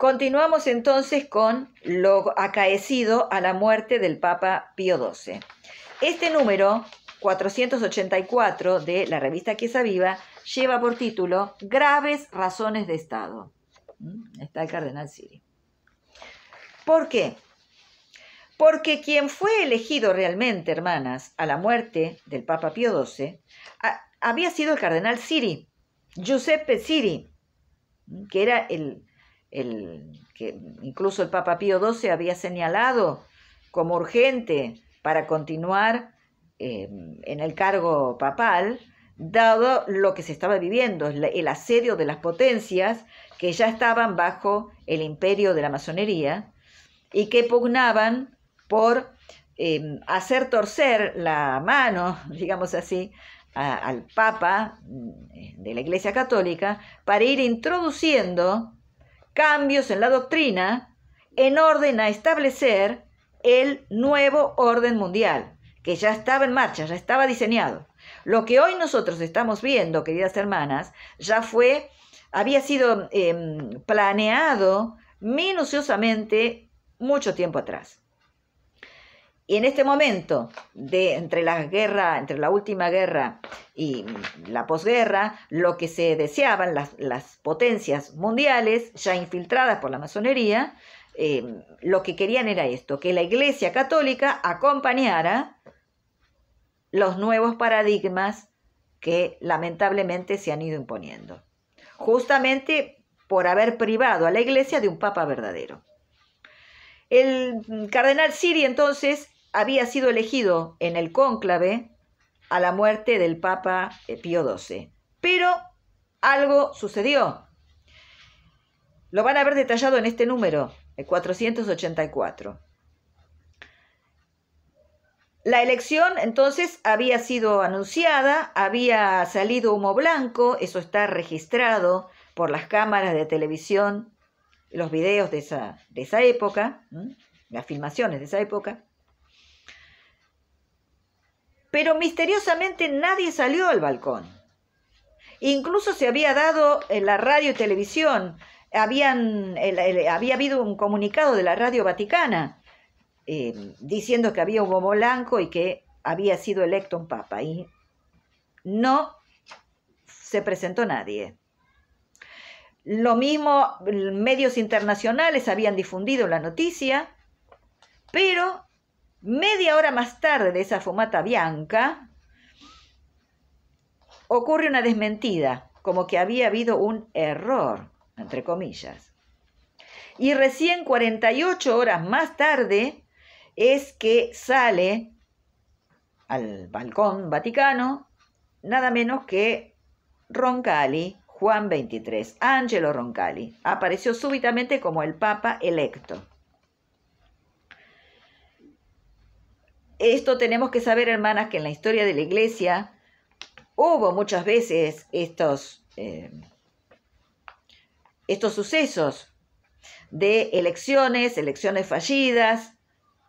Continuamos entonces con lo acaecido a la muerte del Papa Pío XII. Este número 484 de la revista Quiesa Viva lleva por título Graves razones de Estado. ¿Mm? Está el cardenal Siri. ¿Por qué? Porque quien fue elegido realmente, hermanas, a la muerte del Papa Pío XII, había sido el cardenal Siri, Giuseppe Siri, que era el, el que incluso el Papa Pío XII había señalado como urgente para continuar Em, en el cargo papal, dado lo que se estaba viviendo, el asedio de las potencias que ya estaban bajo el imperio de la masonería y que pugnaban por em, hacer torcer la mano, digamos así, al Papa mm, de la Iglesia Católica para ir introduciendo cambios en la doctrina en orden a establecer el nuevo orden mundial que ya estaba en marcha, ya estaba diseñado. Lo que hoy nosotros estamos viendo, queridas hermanas, ya fue, había sido em, planeado minuciosamente mucho tiempo atrás. Y en este momento, de, entre la guerra, entre la última guerra y la posguerra, lo que se deseaban las, las potencias mundiales, ya infiltradas por la masonería, em, lo que querían era esto, que la Iglesia Católica acompañara los nuevos paradigmas que lamentablemente se han ido imponiendo, justamente por haber privado a la iglesia de un papa verdadero. El cardenal Siri entonces había sido elegido en el cónclave a la muerte del papa eh, Pío XII, pero algo sucedió. Lo van a ver detallado en este número, el 484. La elección entonces había sido anunciada, había salido humo blanco, eso está registrado por las cámaras de televisión, los videos de esa, de esa época, las filmaciones de esa época. Pero misteriosamente nadie salió al balcón. Incluso se había dado en la radio y televisión, habían, había habido un comunicado de la radio vaticana eh, diciendo que había un humo blanco y que había sido electo un papa. Y no se presentó nadie. Lo mismo, medios internacionales habían difundido la noticia, pero media hora más tarde de esa fumata bianca, ocurre una desmentida, como que había habido un error, entre comillas. Y recién 48 horas más tarde, es que sale al balcón vaticano nada menos que Roncalli, Juan 23, Angelo Roncalli. Apareció súbitamente como el Papa electo. Esto tenemos que saber, hermanas, que en la historia de la Iglesia hubo muchas veces estos, eh, estos sucesos de elecciones, elecciones fallidas,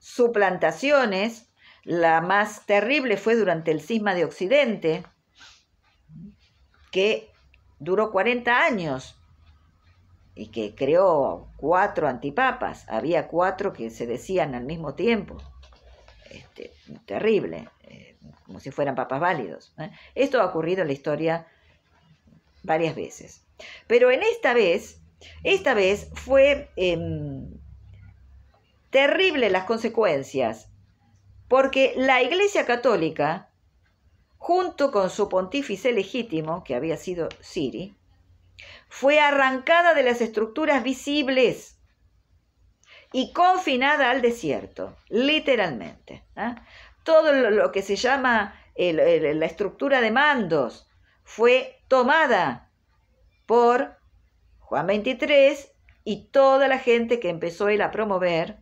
suplantaciones. La más terrible fue durante el cisma de Occidente, que duró 40 años y que creó cuatro antipapas. Había cuatro que se decían al mismo tiempo. Este, terrible, eh, como si fueran papas válidos. ¿eh? Esto ha ocurrido en la historia varias veces. Pero en esta vez, esta vez fue em, terrible las consecuencias, porque la Iglesia Católica, junto con su pontífice legítimo, que había sido Siri, fue arrancada de las estructuras visibles y confinada al desierto, literalmente. ¿ah? Todo lo que se llama la estructura de mandos fue tomada por Juan 23 y toda la gente que empezó él a promover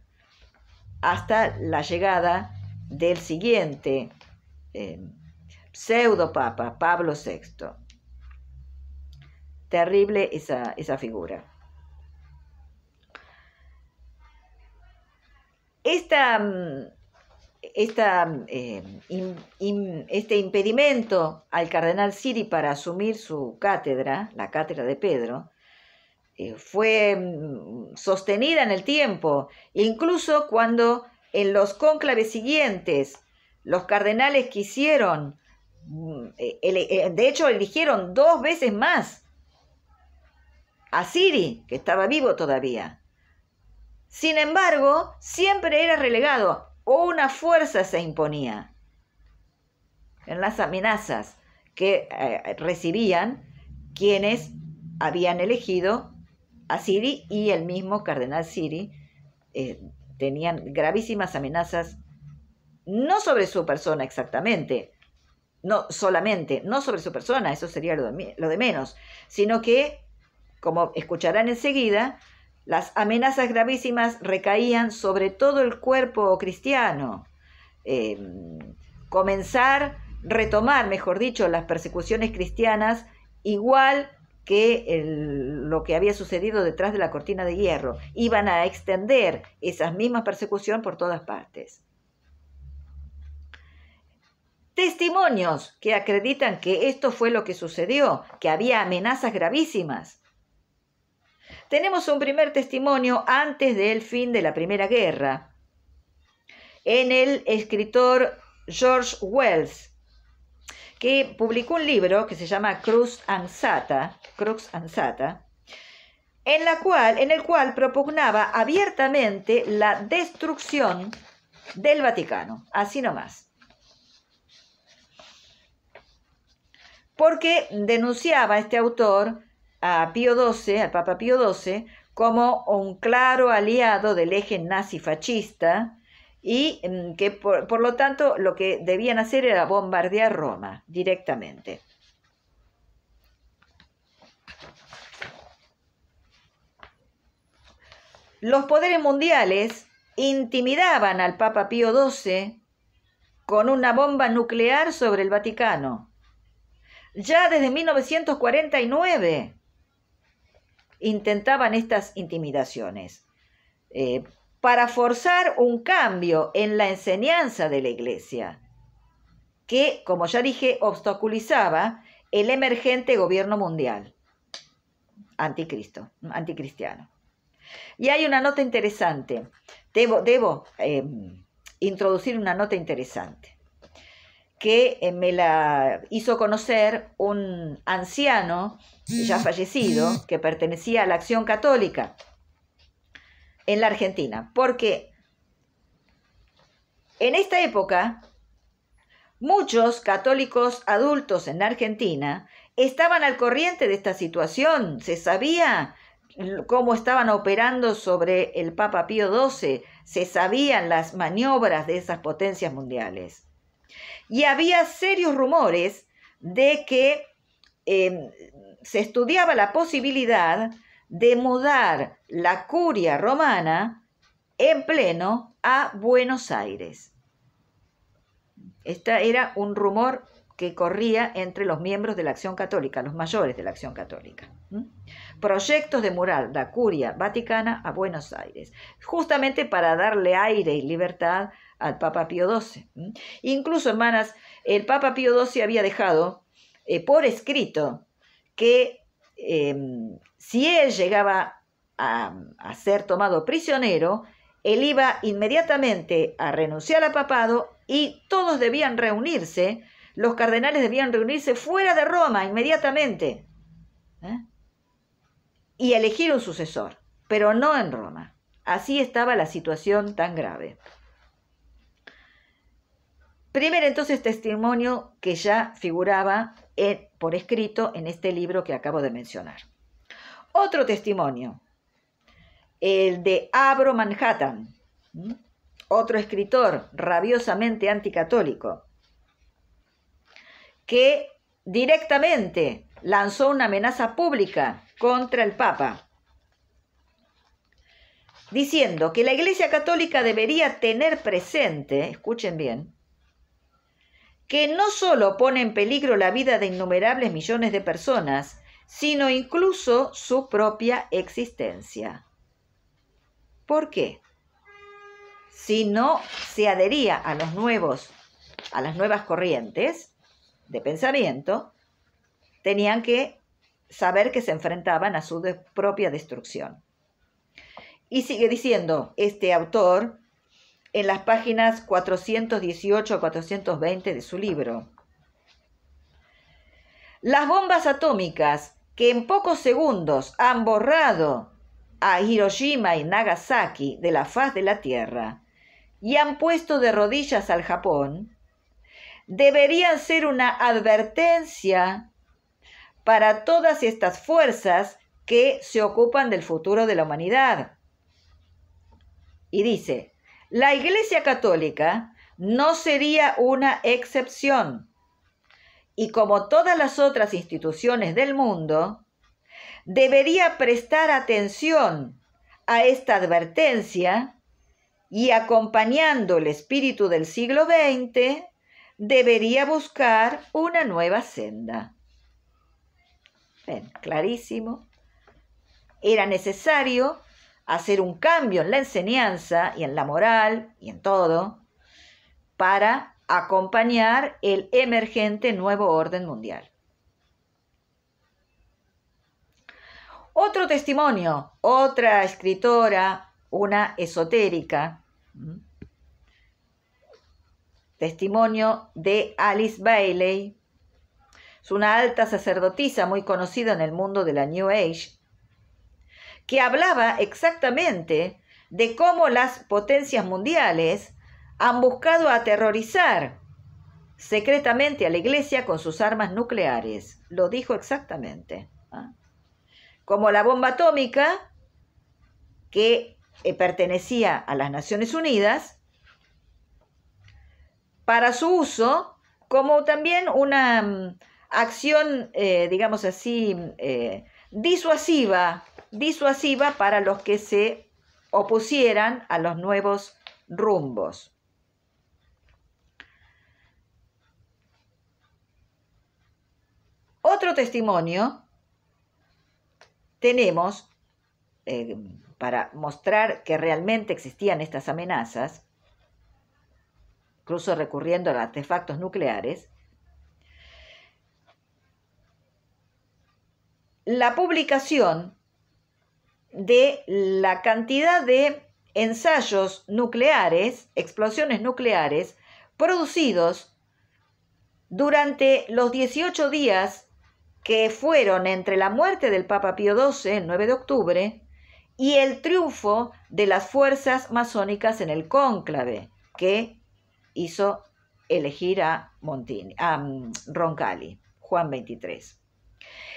hasta la llegada del siguiente eh, pseudo papa, Pablo VI. Terrible esa, esa figura. Esta, esta, eh, este impedimento al cardenal Siri para asumir su cátedra, la cátedra de Pedro, eh, fue mm, sostenida en el tiempo, incluso cuando en los cónclaves siguientes los cardenales quisieron, mm, eh, de hecho eligieron dos veces más a Siri, que estaba vivo todavía. Sin embargo, siempre era relegado, una fuerza se imponía. En las amenazas que eh, recibían quienes habían elegido a Siri y el mismo cardenal Siri eh, tenían gravísimas amenazas, no sobre su persona exactamente, no solamente, no sobre su persona, eso sería lo de, menos, sino que, como escucharán enseguida, las amenazas gravísimas recaían sobre todo el cuerpo cristiano. Eh, comenzar retomar, mejor dicho, las persecuciones cristianas igual que lo que había sucedido detrás de la cortina de hierro. Iban a extender esa misma persecución por todas partes. Testimonios que acreditan que esto fue lo que sucedió, que había amenazas gravísimas. Tenemos un primer testimonio antes del fin de la Primera Guerra, en el escritor George Wells, que publicó un libro que se llama Cruz Ansata, Crux Ansata, en, la cual, en el cual propugnaba abiertamente la destrucción del Vaticano, así nomás. Porque denunciaba este autor a Pío XII, al Papa Pío XII, como un claro aliado del eje nazi fascista y mm, que por, lo tanto lo que debían hacer era bombardear Roma directamente. Los poderes mundiales intimidaban al Papa Pío XII con una bomba nuclear sobre el Vaticano. Ya desde 1949 intentaban estas intimidaciones. Eh, para forzar un cambio en la enseñanza de la Iglesia, que, como ya dije, obstaculizaba el emergente gobierno mundial anticristo, anticristiano. Y hay una nota interesante. Debo, debo em, introducir una nota interesante que eh, me la hizo conocer un anciano ya fallecido que pertenecía a la Acción Católica en la Argentina, porque en esta época muchos católicos adultos en la Argentina estaban al corriente de esta situación, se sabía cómo estaban operando sobre el Papa Pío XII, se sabían las maniobras de esas potencias mundiales. Y había serios rumores de que em, se estudiaba la posibilidad de mudar la curia romana en pleno a Buenos Aires. Este era un rumor que corría entre los miembros de la Acción Católica, los mayores de la Acción Católica. Proyectos de mural la curia vaticana a Buenos Aires, justamente para darle aire y libertad al Papa Pío XII. Incluso, hermanas, el Papa Pío XII había dejado eh, por escrito que em, si él llegaba a, ser tomado prisionero, él iba inmediatamente a renunciar al papado y todos debían reunirse, los cardenales debían reunirse fuera de Roma inmediatamente ¿eh? y elegir un sucesor, pero no en Roma. Así estaba la situación tan grave. Primero entonces testimonio que ya figuraba por escrito en este libro que acabo de mencionar. Otro testimonio, el de Abro Manhattan, otro escritor rabiosamente anticatólico, que directamente lanzó una amenaza pública contra el Papa, diciendo que la Iglesia Católica debería tener presente, escuchen bien, que no solo pone en peligro la vida de innumerables millones de personas, sino incluso su propia existencia. ¿Por qué? Si no se adhería a los nuevos, a las nuevas corrientes de pensamiento, tenían que saber que se enfrentaban a su propia destrucción. Y sigue diciendo este autor en las páginas 418 a 420 de su libro. Las bombas atómicas que en pocos segundos han borrado a Hiroshima y Nagasaki de la faz de la Tierra y han puesto de rodillas al Japón, deberían ser una advertencia para todas estas fuerzas que se ocupan del futuro de la humanidad. Y dice, la Iglesia Católica no sería una excepción. Y como todas las otras instituciones del mundo, debería prestar atención a esta advertencia y acompañando el espíritu del siglo XX, debería buscar una nueva senda clarísimo. Era necesario hacer un cambio en la enseñanza y en la moral y en todo para acompañar el emergente nuevo orden mundial. Otro testimonio, otra escritora, una esotérica, testimonio de Alice Bailey, es una alta sacerdotisa muy conocida en el mundo de la New Age, que hablaba exactamente de cómo las potencias mundiales han buscado aterrorizar secretamente a la iglesia con sus armas nucleares. Lo dijo exactamente. ¿ah? Como la bomba atómica, que eh, pertenecía a las Naciones Unidas, para su uso como también una mm, acción, eh, digamos así, eh, disuasiva, disuasiva para los que se opusieran a los nuevos rumbos. Otro testimonio tenemos eh, para mostrar que realmente existían estas amenazas, incluso recurriendo a artefactos nucleares, la publicación de la cantidad de ensayos nucleares, explosiones nucleares, producidos durante los 18 días que fueron entre la muerte del Papa Pío XII, el 9 de octubre, y el triunfo de las fuerzas masónicas en el cónclave que hizo elegir a, Montini, a mm, Roncalli, Juan 23.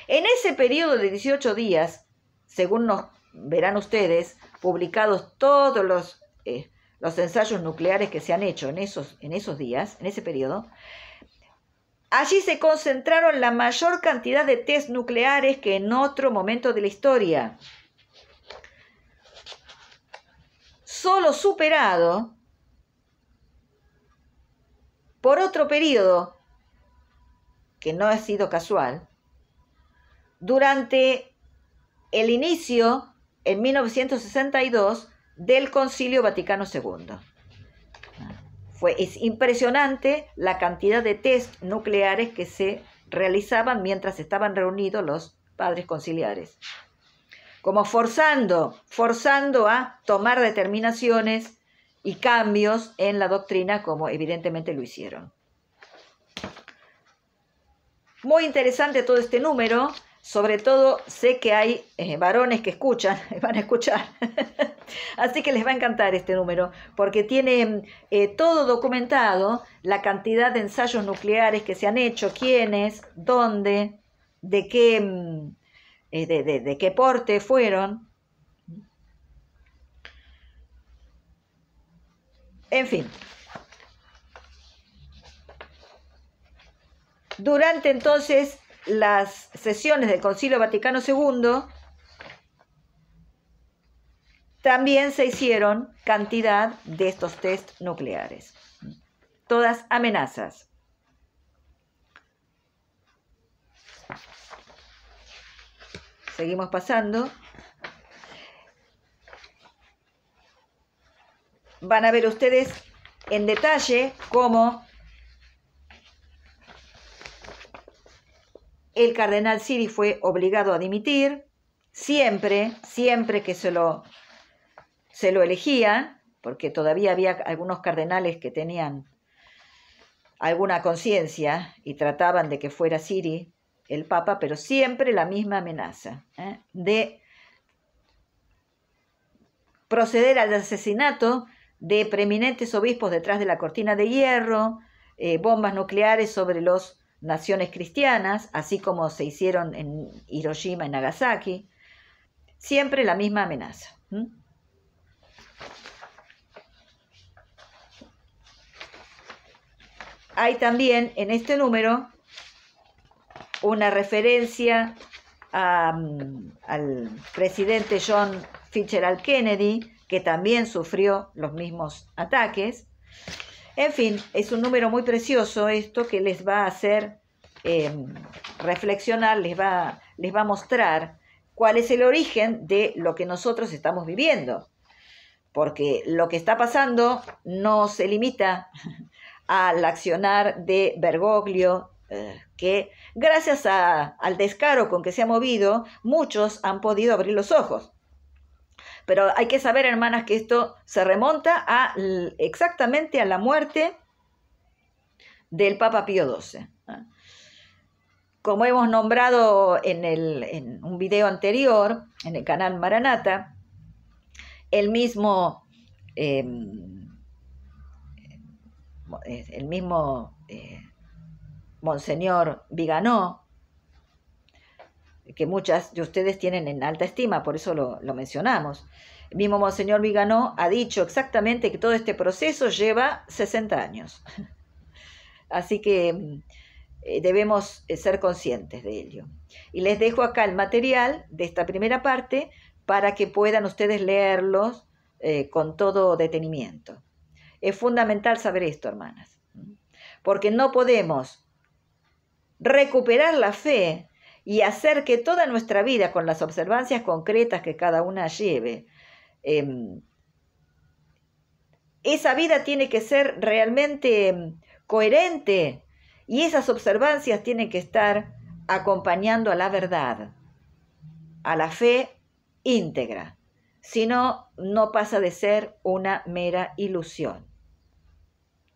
En ese periodo de 18 días, según nos verán ustedes, publicados todos los, eh, los ensayos nucleares que se han hecho en esos, en esos días, en ese periodo, allí se concentraron la mayor cantidad de test nucleares que en otro momento de la historia. Solo superado por otro periodo que no ha sido casual, durante el inicio, en 1962, del Concilio Vaticano II. Fue, es impresionante la cantidad de test nucleares que se realizaban mientras estaban reunidos los padres conciliares. Como forzando, forzando a tomar determinaciones y cambios en la doctrina, como evidentemente lo hicieron. Muy interesante todo este número, sobre todo sé que hay eh, varones que escuchan, van a escuchar, así que les va a encantar este número, porque tiene eh, todo documentado, la cantidad de ensayos nucleares que se han hecho, quiénes, dónde, de qué, mm, eh, de qué porte fueron. En fin. Durante entonces las sesiones del Concilio Vaticano II, también se hicieron cantidad de estos test nucleares. Todas amenazas. Seguimos pasando. Van a ver ustedes en detalle cómo el cardenal Siri fue obligado a dimitir, siempre, siempre que se lo, se lo porque todavía había algunos cardenales que tenían alguna conciencia y trataban de que fuera Siri el Papa, pero siempre la misma amenaza ¿eh? de proceder al asesinato de preeminentes obispos detrás de la cortina de hierro, eh, bombas nucleares sobre las naciones cristianas, así como se hicieron en Hiroshima y Nagasaki. Siempre la misma amenaza. Hay también en este número una referencia mm, al presidente John Fitzgerald Kennedy, que también sufrió los mismos ataques. En fin, es un número muy precioso esto que les va a hacer em, reflexionar, les va, les va a mostrar cuál es el origen de lo que nosotros estamos viviendo. Porque lo que está pasando no se limita al accionar de Bergoglio, eh, que gracias al descaro con que se ha movido, muchos han podido abrir los ojos. Pero hay que saber, hermanas, que esto se remonta a, exactamente a la muerte del Papa Pío XII. Como hemos nombrado en, un video anterior, en el canal Maranata, el mismo, em, el mismo eh, Monseñor Viganó, que muchas de ustedes tienen en alta estima, por eso lo, mencionamos. El mismo Monseñor Viganó ha dicho exactamente que todo este proceso lleva 60 años. Así que eh, debemos eh, ser conscientes de ello. Y les dejo acá el material de esta primera parte para que puedan ustedes leerlos eh, con todo detenimiento. Es fundamental saber esto, hermanas, porque no podemos recuperar la fe y hacer que toda nuestra vida, con las observancias concretas que cada una lleve, em, esa vida tiene que ser realmente em, coherente y esas observancias tienen que estar acompañando a la verdad, a la fe íntegra. Si no, no pasa de ser una mera ilusión.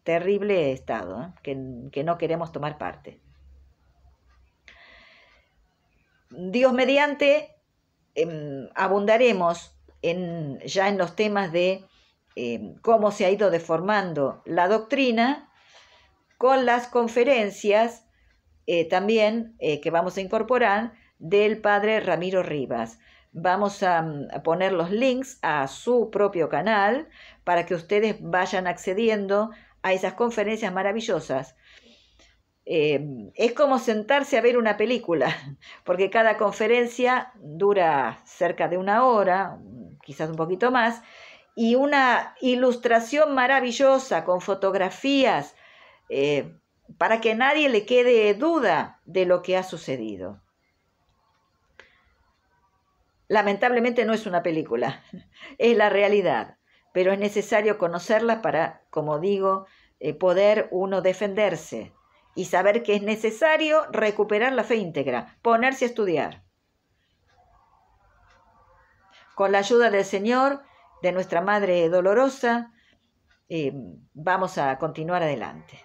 Terrible estado ¿eh? que, que no queremos tomar parte. Dios mediante, em, abundaremos en, ya en los temas de em, cómo se ha ido deformando la doctrina con las conferencias eh, también eh, que vamos a incorporar del padre Ramiro Rivas. Vamos a, a, poner los links a su propio canal para que ustedes vayan accediendo a esas conferencias maravillosas Em, es como sentarse a ver una película, porque cada conferencia dura cerca de una hora, quizás un poquito más, y una ilustración maravillosa con fotografías eh, para que nadie le quede duda de lo que ha sucedido. Lamentablemente no es una película, es la realidad, pero es necesario conocerla para, como digo, eh, poder uno defenderse y saber que es necesario recuperar la fe íntegra, ponerse a estudiar. Con la ayuda del Señor, de nuestra Madre Dolorosa, eh, vamos a continuar adelante.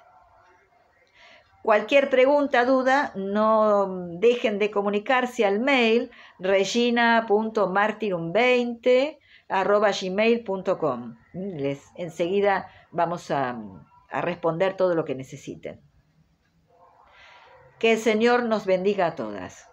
Cualquier pregunta, duda, no dejen de comunicarse al mail regina.martirum20 gmail.com. Les enseguida vamos a responder todo lo que necesiten. Que el Señor nos bendiga a todas.